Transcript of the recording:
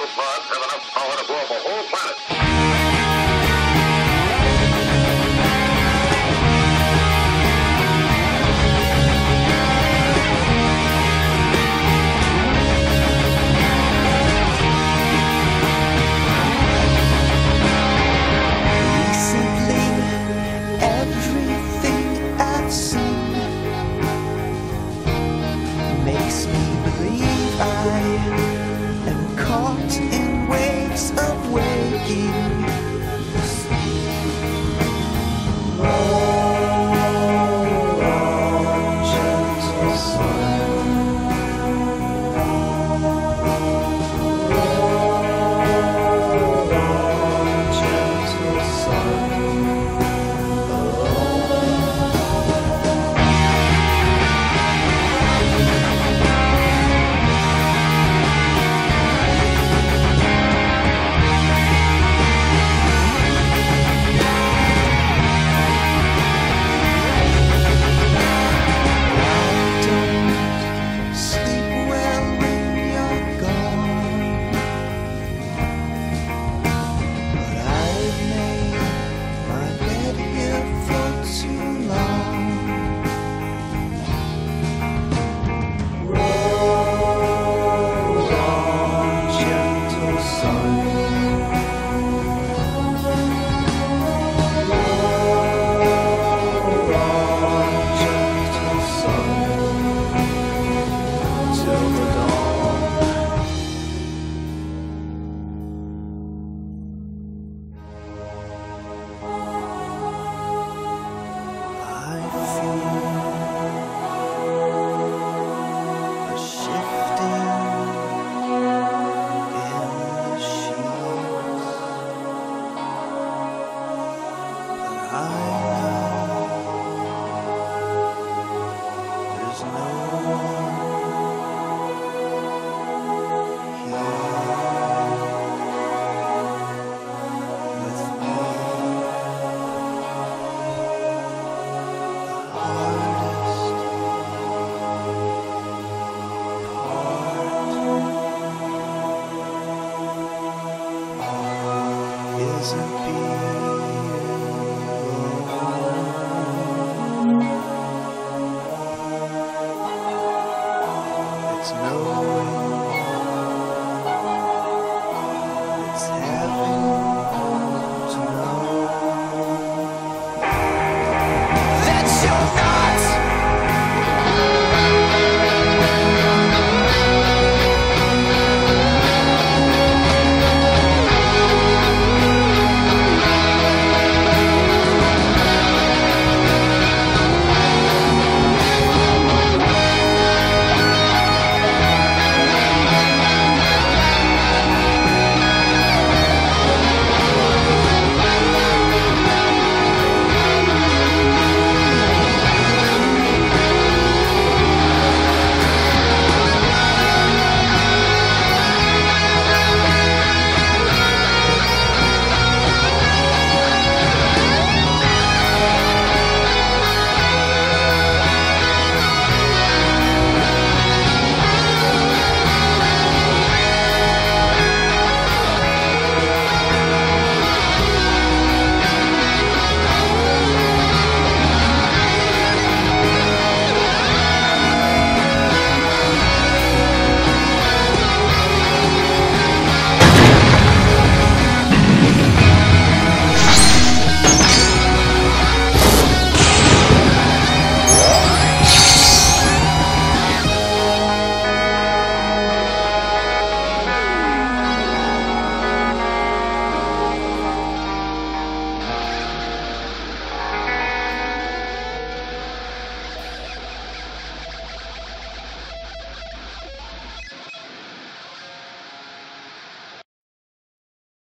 little pod have enough power to blow up a whole You. peace and.